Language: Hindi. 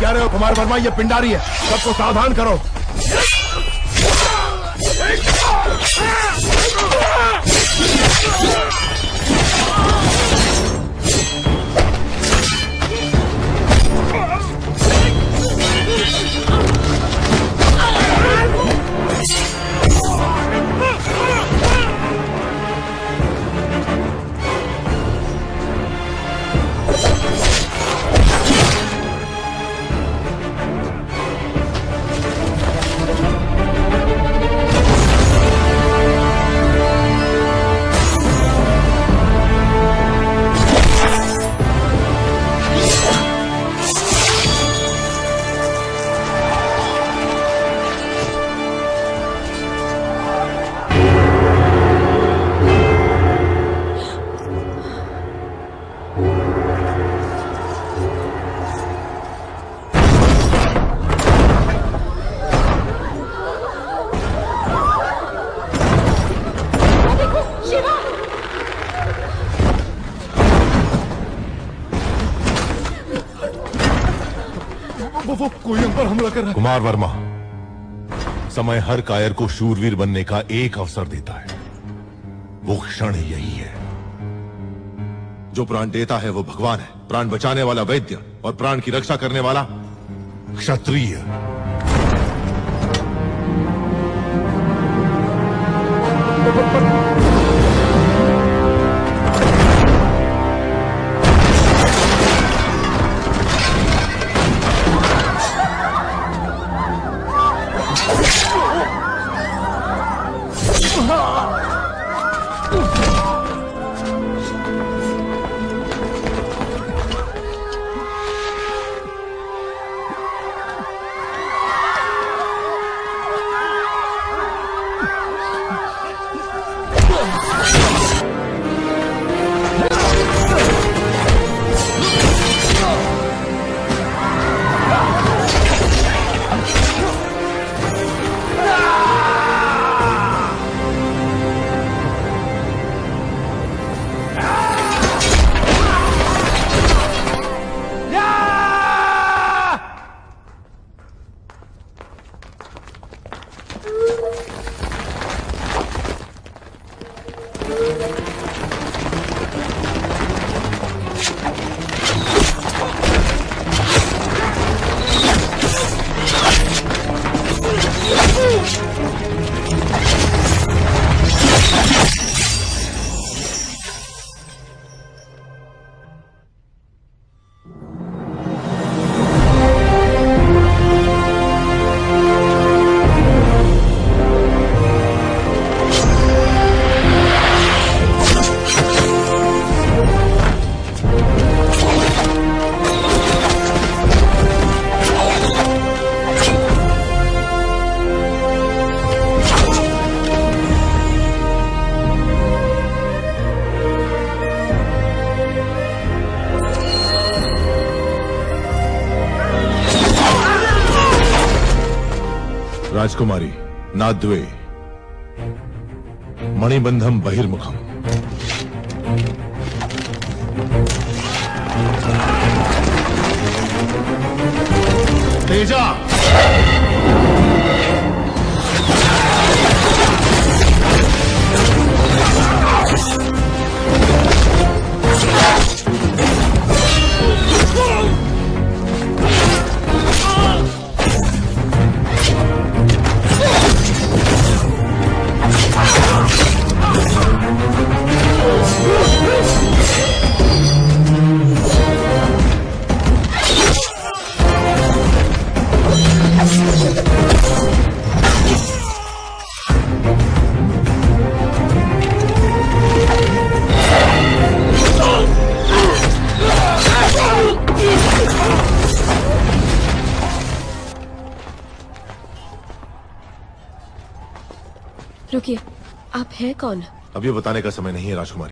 कह रहे हो? कुमार वर्मा ये पिंडारी है। सबको सावधान करो। देखो वो, वो कोई हम पर हमला कर रहा है कुमार वर्मा समय हर कायर को शूरवीर बनने का एक अवसर देता है। वो क्षण यही है। जो प्राण देता है वो भगवान है। प्राण बचाने वाला वैद्य और प्राण की रक्षा करने वाला क्षत्रिय। Thank you. राजकुमारी नाद्वे। मणिबंधम बहिर्मुखम। तेजा! रुकिए। आप है कौन? अब ये बताने का समय नहीं है राजकुमारी।